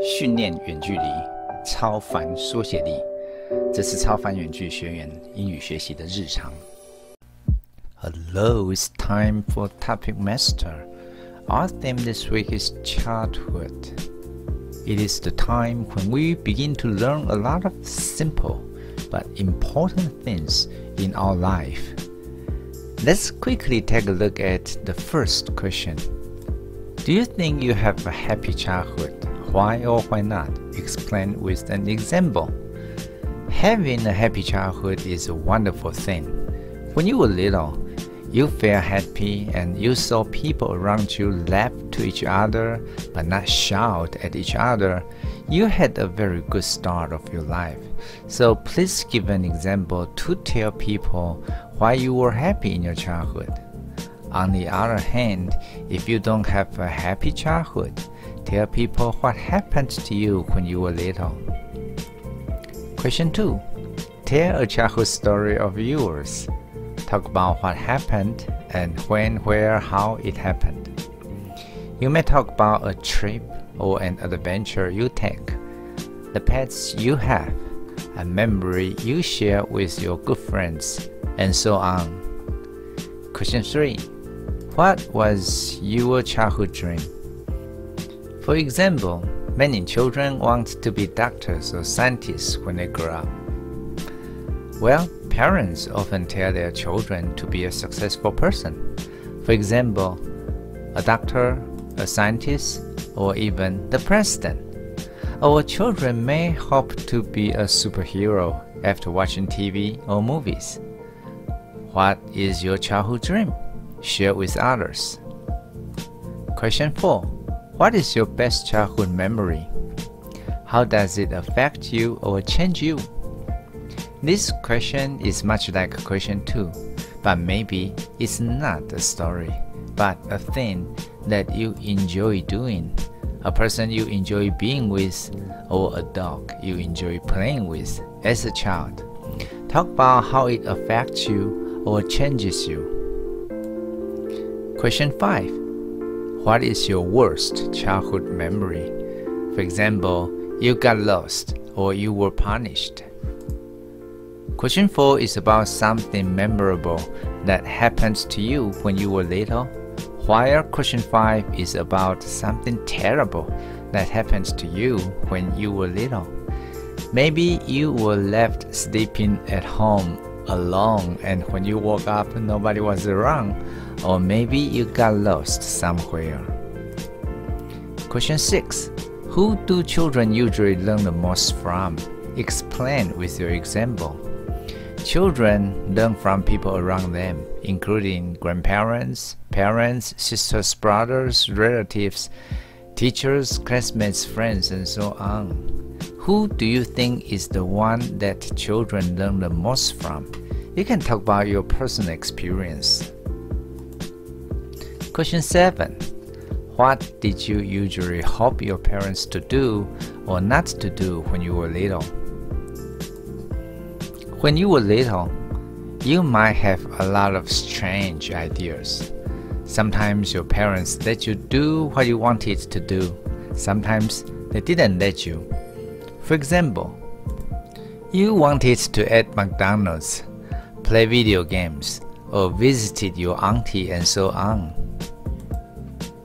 训练远距离，超凡说写力。这是超凡远距学员英语学习的日常。Hello, it's time for topic master. Our theme this week is childhood. It is the time when we begin to learn a lot of simple but important things in our life. Let's quickly take a look at the first question. Do you think you have a happy childhood? Why or why not? Explain with an example. Having a happy childhood is a wonderful thing. When you were little, you felt happy and you saw people around you laugh to each other but not shout at each other. You had a very good start of your life. So please give an example to tell people why you were happy in your childhood. On the other hand, if you don't have a happy childhood, tell people what happened to you when you were little. Question 2. Tell a childhood story of yours. Talk about what happened and when, where, how it happened. You may talk about a trip or an adventure you take, the pets you have, a memory you share with your good friends, and so on. Question 3. What was your childhood dream? For example, many children want to be doctors or scientists when they grow up. Well, parents often tell their children to be a successful person. For example, a doctor, a scientist, or even the president. Our children may hope to be a superhero after watching TV or movies. What is your childhood dream? Share with others. Question 4. What is your best childhood memory? How does it affect you or change you? This question is much like question 2, but maybe it's not a story, but a thing that you enjoy doing, a person you enjoy being with, or a dog you enjoy playing with as a child. Talk about how it affects you or changes you. Question 5. What is your worst childhood memory? For example, you got lost or you were punished. Question 4 is about something memorable that happened to you when you were little, while question 5 is about something terrible that happened to you when you were little. Maybe you were left sleeping at home alone and when you woke up nobody was around, or maybe you got lost somewhere. Question 6 Who do children usually learn the most from? Explain with your example. Children learn from people around them, including grandparents, parents, sisters, brothers, relatives, teachers, classmates, friends, and so on. Who do you think is the one that children learn the most from? You can talk about your personal experience. Question 7. What did you usually hope your parents to do or not to do when you were little? When you were little, you might have a lot of strange ideas. Sometimes your parents let you do what you wanted to do. Sometimes they didn't let you. For example, you wanted to eat McDonald's, play video games, or visited your auntie and so on.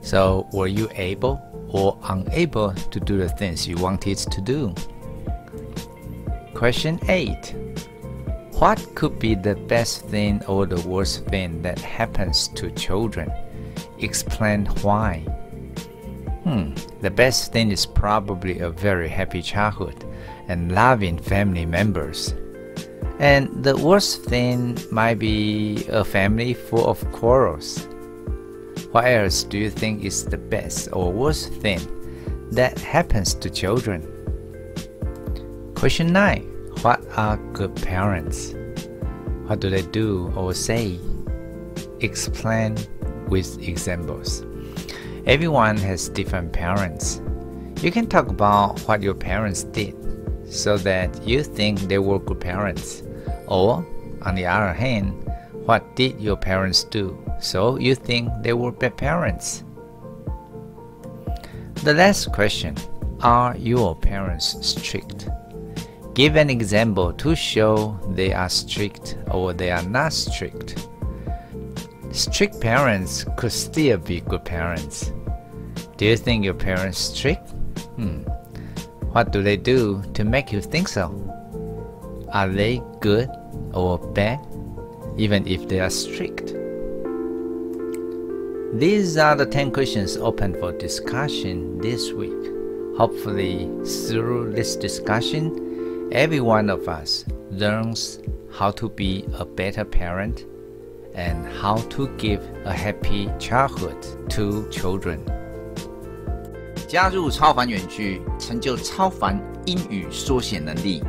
So, were you able or unable to do the things you wanted to do? Question 8 what could be the best thing or the worst thing that happens to children? Explain why. Hmm, the best thing is probably a very happy childhood and loving family members. And the worst thing might be a family full of quarrels. What else do you think is the best or worst thing that happens to children? Question 9 what are good parents? What do they do or say? Explain with examples. Everyone has different parents. You can talk about what your parents did so that you think they were good parents. Or, on the other hand, what did your parents do so you think they were bad parents? The last question Are your parents strict? Give an example to show they are strict or they are not strict. Strict parents could still be good parents. Do you think your parents strict? Hmm. What do they do to make you think so? Are they good or bad, even if they are strict. These are the 10 questions open for discussion this week. Hopefully, through this discussion, every one of us learns how to be a better parent and how to give a happy childhood to children. 加入超凡远距，成就超凡英语说写能力。